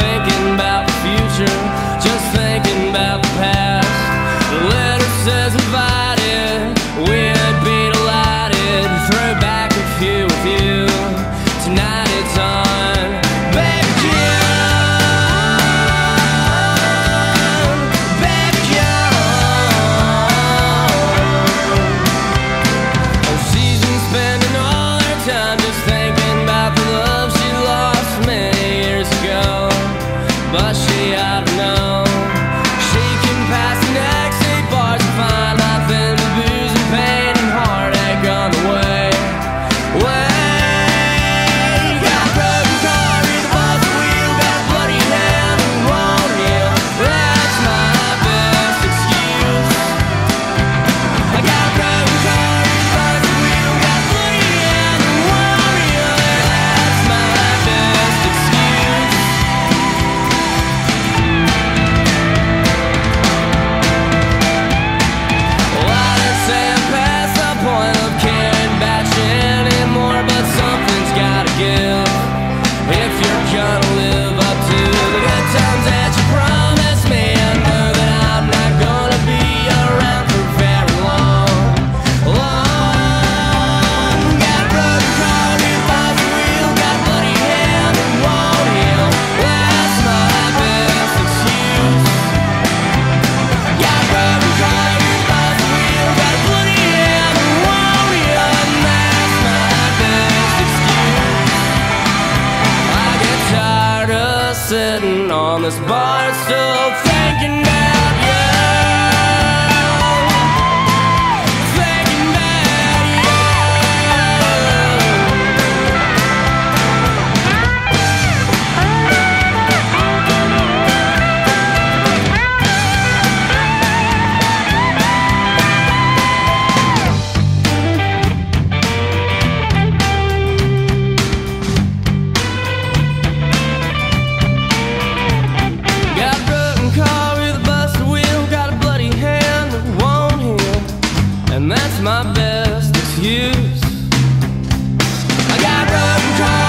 think on this bar. Stool thinking that my best excuse. I got broken. and